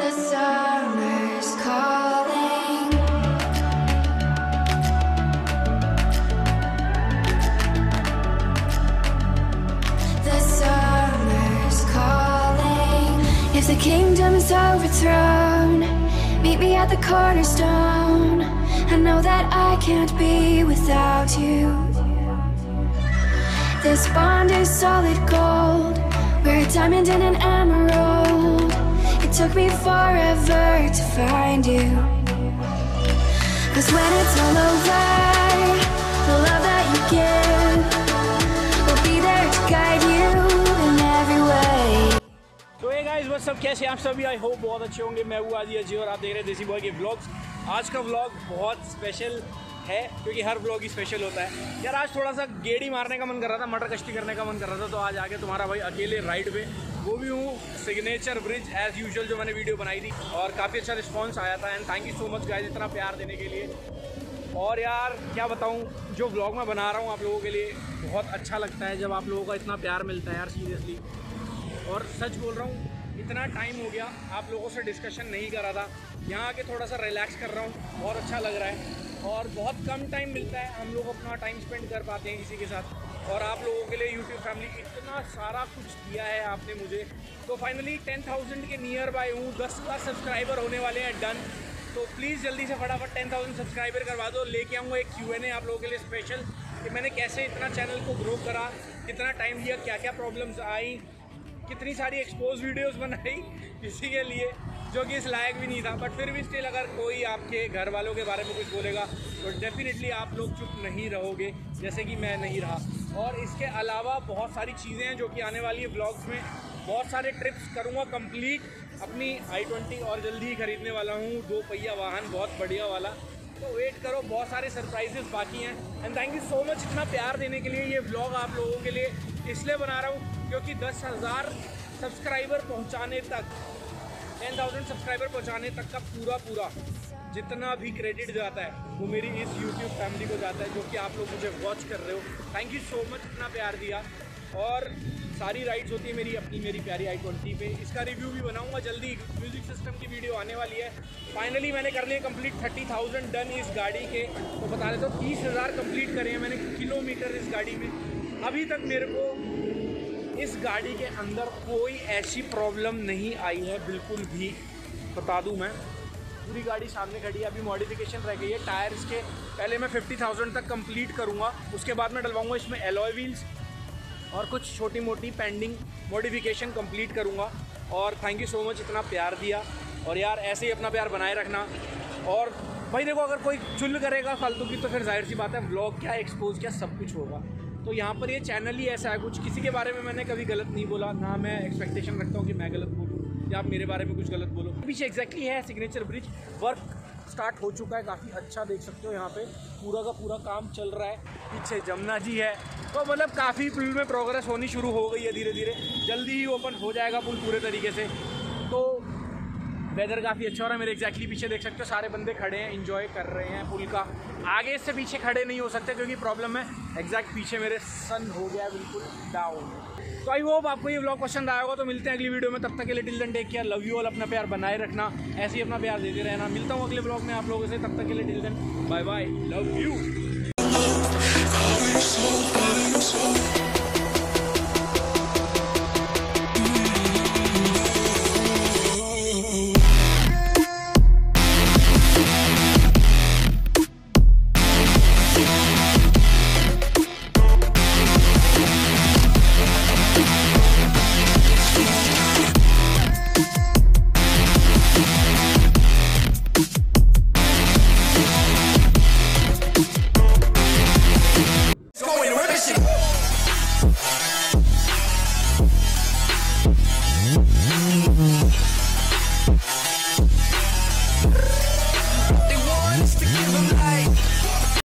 The summer's calling. The summer's calling. If the kingdom is overthrown, meet me at the cornerstone. I know that I can't be without you. This bond is solid gold. We're a diamond and an emerald It took me forever to find you. Cause when it's all over, the love that you give will be there to guide you in every way. तो ये guys बस सब कैसे हैं आप सभी I hope बहुत अच्छे होंगे मैं हूँ आदि अजय और आप देख रहे हैं देसी बॉय के व्लॉग्स आज का व्लॉग बहुत स्पेशल है, क्योंकि हर ब्लॉग ही स्पेशल होता है। यार, आज थोड़ा सा गेड़ी मारने का मन कर रहा था, मटर कश्ती करने का मन कर रहा था तो आज आके तुम्हारा भाई अकेले राइड पे। वो भी हूँ सिग्नेचर ब्रिज एज यूजल जो मैंने वीडियो बनाई थी। और काफ़ी अच्छा रिस्पॉन्स आया था and thank you so much guys इतना प्यार देने के लिए। और यार, क्या बताऊँ, जो ब्लॉग मैं बना रहा हूँ आप लोगों के लिए, बहुत अच्छा लगता है जब आप लोगों का इतना प्यार मिलता है यार सीरियसली और सच बोल रहा हूँ, इतना टाइम हो गया, आप लोगों से डिस्कशन नहीं करा था। यहाँ आके थोड़ा सा रिलैक्स कर रहा हूँ बहुत अच्छा लग रहा है। और बहुत कम टाइम मिलता है, हम लोग अपना टाइम स्पेंड कर पाते हैं किसी के साथ। और आप लोगों के लिए यूट्यूब फैमिली इतना सारा कुछ दिया है आपने मुझे। तो फाइनली टेन थाउज़ेंड के नियर बाय हूँ, दस लाख सब्सक्राइबर होने वाले हैं डन तो प्लीज़ जल्दी से फटाफट टेन थाउज़ेंड सब्सक्राइबर करवा दो। लेके आऊँगा एक क्यू एन ए आप लोगों के लिए स्पेशल कि मैंने कैसे इतना चैनल को ग्रो करा, कितना टाइम लिया क्या क्या प्रॉब्लम्स आई, कितनी सारी एक्सपोज वीडियोस बनाई इसी के लिए। जो कि इस लायक भी नहीं था बट फिर भी स्टिल अगर कोई आपके घर वालों के बारे में कुछ बोलेगा तो डेफिनेटली आप लोग चुप नहीं रहोगे, जैसे कि मैं नहीं रहा। और इसके अलावा बहुत सारी चीज़ें हैं जो कि आने वाली है ब्लॉग्स में। बहुत सारे ट्रिप्स करूँगा कंप्लीट अपनी आई ट्वेंटी और जल्दी ही खरीदने वाला हूँ। दो पहिया वाहन, बहुत बढ़िया वाला। तो वेट करो, बहुत सारे सरप्राइजेस बाकी हैं। And thank you so much इतना प्यार देने के लिए ये व्लॉग आप लोगों के लिए इसलिए बना रहा हूँ, क्योंकि दस हज़ार सब्सक्राइबर पहुँचाने तक टेन थाउज़ेंड सब्सक्राइबर पहुँचाने तक का पूरा पूरा जितना भी क्रेडिट जाता है, वो मेरी इस यूट्यूब फैमिली को जाता है, जो कि आप लोग मुझे वॉच कर रहे हो। थैंक यू सो मच इतना प्यार दिया। और सारी राइड्स होती है मेरी, अपनी मेरी प्यारी आई ट्वेंटी पे। इसका रिव्यू भी बनाऊँगा, जल्दी म्यूज़िक सिस्टम की वीडियो आने वाली है। फाइनली मैंने कर लिए कंप्लीट थर्टी थाउज़ेंड डन इस गाड़ी के। तो बता देता हूँ, तीस हज़ार कंप्लीट करे हैं मैंने किलोमीटर इस गाड़ी में। अभी तक मेरे को गाड़ी के अंदर कोई ऐसी प्रॉब्लम नहीं आई है, बिल्कुल भी। बता दूँ मैं। पूरी गाड़ी सामने खड़ी है। अभी मॉडिफिकेशन रह गई है। टायर्स के पहले मैं फिफ्टी थाउज़ेंड तक कंप्लीट करूँगा। उसके बाद मैं डलवाऊँगा इसमें एलॉय व्हील्स और कुछ छोटी मोटी पेंडिंग मॉडिफिकेशन कंप्लीट करूँगा। और थैंक यू सो मच इतना प्यार दिया। और यार, ऐसे ही अपना प्यार बनाए रखना। और भाई देखो, अगर कोई चुल करेगा फालतू की तो फिर ज़ाहिर सी बात है ब्लॉग क्या एक्सपोज क्या सब कुछ होगा। तो यहाँ पर ये चैनल ही ऐसा है, कुछ किसी के बारे में मैंने कभी गलत नहीं बोला, ना मैं एक्सपेक्टेशन रखता हूँ कि मैं गलत बोलूँ, या आप मेरे बारे में कुछ गलत बोलो। पीछे एग्जैक्टली है सिग्नेचर ब्रिज वर्क स्टार्ट हो चुका है, काफ़ी अच्छा देख सकते हो यहाँ पे, पूरा का पूरा काम चल रहा है। पीछे जमुना जी है तो मतलब काफ़ी पुल में प्रोग्रेस होनी शुरू हो गई है धीरे धीरे जल्दी ही ओपन हो जाएगा पुल पूरे तरीके से। तो वेदर काफ़ी अच्छा हो रहा है, मेरे एग्जैक्टली पीछे देख सकते हो, सारे बंदे खड़े हैं इंजॉय कर रहे हैं पुल का। आगे इससे पीछे खड़े नहीं हो सकते क्योंकि प्रॉब्लम है एग्जैक्ट पीछे मेरे सन हो गया बिल्कुल डाउन तो आई होप आपको ये ब्लॉग पसंद आया होगा तो मिलते हैं अगली वीडियो में, तब तक के लिए till then take care love you all अपना प्यार बनाए रखना, ऐसे ही अपना प्यार देते रहना। मिलता हूँ अगले ब्लॉग में आप लोगों से, तब तक के लिए till then bye bye love you